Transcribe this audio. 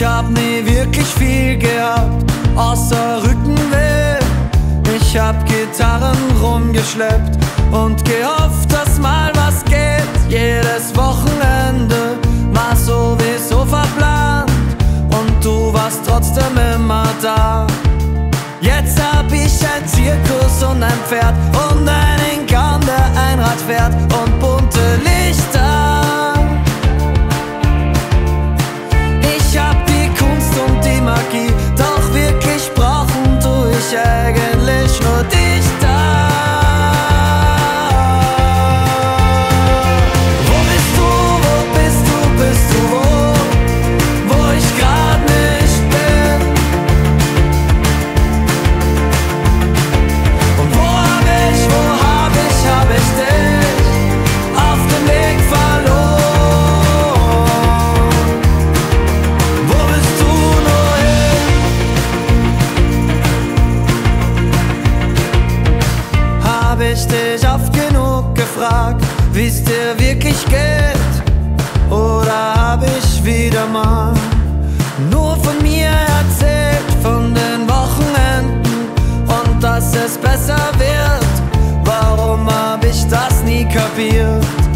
Ich hab nie wirklich viel gehabt, außer Rückenweh. Ich hab Gitarren rumgeschleppt und gehofft, dass mal was geht. Jedes Wochenende war sowieso verplant und du warst trotzdem immer da. Jetzt hab ich ein Zirkus und ein Pferd und einen Kahn, der ein Rad fährt gefragt, wie's dir wirklich geht? Oder hab ich wieder mal nur von mir erzählt, von den Wochenenden und dass es besser wird? Warum hab ich das nie kapiert?